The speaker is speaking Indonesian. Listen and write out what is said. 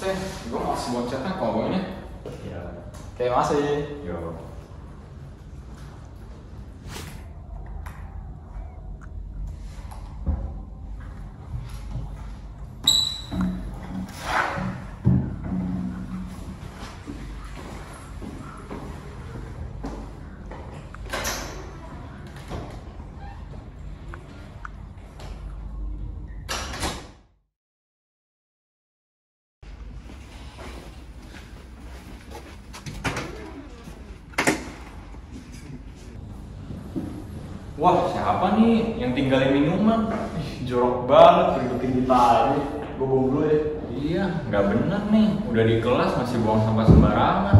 teh gue masih buat chatnya kalau ini Ya. oke masih Yo. Wah siapa nih yang tinggalin minuman Ih, jorok banget ribetin kita aja. Gue dulu ya. iya nggak bener nih udah di kelas masih buang sampah sembarangan